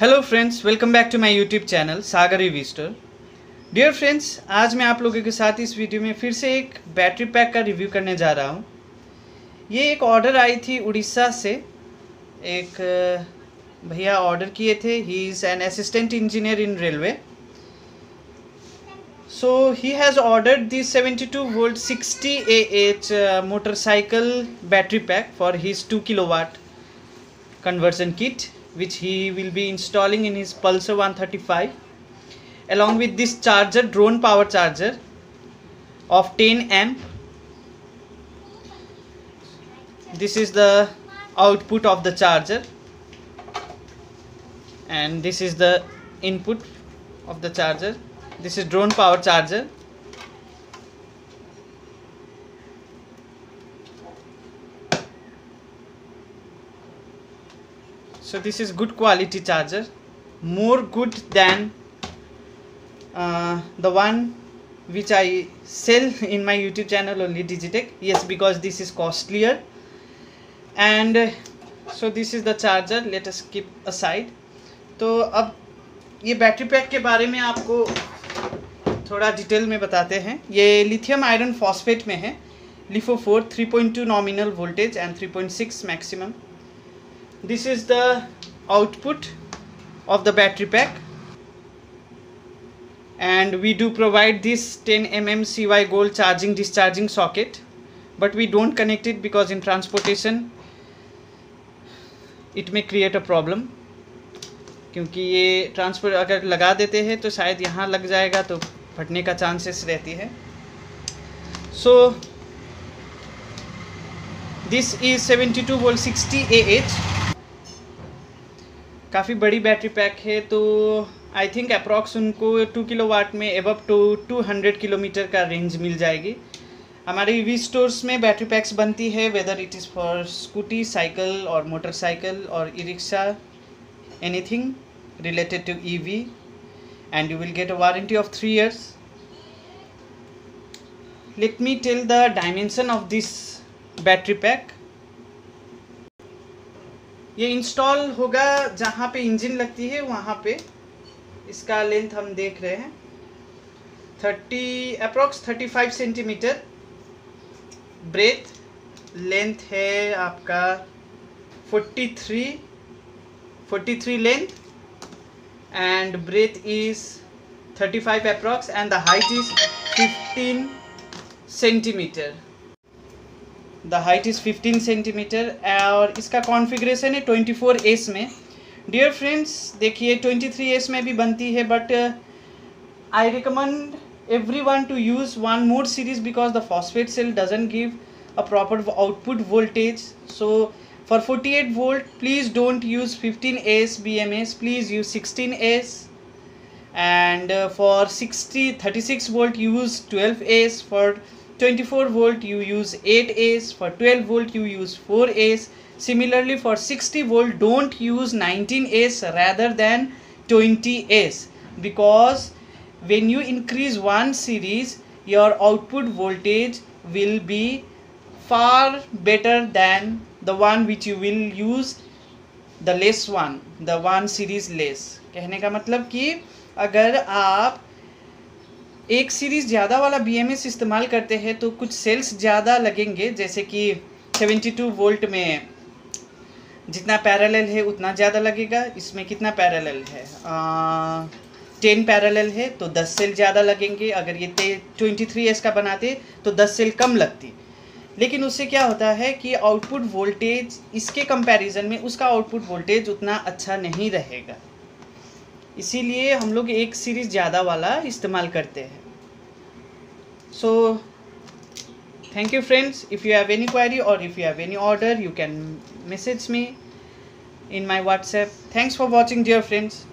Hello friends welcome back to my YouTube channel Sagar रिविस्टर dear friends आज मैं आप लोगों के साथ इस वीडियो में फिर से एक बैटरी पैक का रिव्यू करने जा रहा हूँ। ये एक ऑर्डर आई थी उड़ीसा से। एक भैया ऑर्डर किए थे। He is an assistant engineer in railway so he has ordered this 72 volt 60 A H motorcycle battery pack for his 2 kilowatt conversion kit. Which he will be installing in his Pulsar 135 along with this charger drone power charger of 10 amp. This is the output of the charger and this is the input of the charger. This is drone power charger so this is good quality charger more good than uh, the one which i sell in my youtube channel only digitech yes because this is costlier and uh, so this is the charger let us keep aside तो के बारे में आपको थोड़ा detail में बताते हैं ये लिथियम आयरन फॉस्फेट में है LIFO four three point two nominal voltage and three point six maximum this is the output of the battery pack and we do provide this 10 mm CY gold charging discharging socket but we don't connect it because in transportation it may create a problem क्योंकि ये transport अगर लगा देते हैं तो शायद यहाँ लग जाएगा तो फटने का चांसेस रहती है so this is 72 volt 60 A काफ़ी बड़ी बैटरी पैक है तो आई थिंक अप्रॉक्स उनको टू किलो वाट में above two two hundred kilometre का रेंज मिल जाएगी। हमारे वी स्टोर्स में बैटरी पैक्स बनती है whether it is for scooty cycle और मोटरसाइकिल और e rickshaw anything related to E V and you will get a warranty of three years let me tell the dimension of this battery pack ये install होगा जहाँ पे engine लगती है, वहाँ पे। इसका लेंथ हम देख रहे हैं। Thirty approx thirty five centimetre breadth length है आपका। Forty three forty three length and breadth is thirty five approx and the height is fifteen centimetre the height is 15 centimetre और इसका कॉन्फ़िगरेशन है 24 एस में। डियर फ्रेंड्स देखिए 23 S में भी बनती है but I recommend everyone to use one more series because the phosphate cell doesn't give a proper output voltage. So for 48 volt please don't use 15s bms please use 16s and uh, for 60 36 volt use 12s for 24 volt you use 8 A's for 12 volt you use 4 A's similarly for 60 volt don't use 19 A's rather than 20 A's because when you increase one series your output voltage will be far better than the one which you will use the less one the one series less कहने का मतलब कि अगर आप एक series ज़्यादा वाला BMS इस्तेमाल करते हैं तो कुछ सेल्स ज़्यादा लगेंगे, जैसे कि 72 वोल्ट में जितना पैरेलल है, उतना ज़्यादा लगेगा। इसमें कितना पैरेलल है? टेन पैरेलल है तो 10 सेल ज़्यादा लगेंगे। अगर ये ट्वेंटी थ्री एस का बनाते तो 10 सेल कम लगती। लेकिन उससे क्या होता है कि आउटपुट वोल्टेज इसके कंपैरिजन में उसका आउटपुट वोल्टेज उतना अच्छा नहीं रहेगा। इसीलिए हम लोग एक सीरीज़ ज़्यादा वाला इस्तेमाल करते हैं। so thank you friends. If you have any query or if you have any order you can message me in my whatsapp. Thanks for watching dear friends.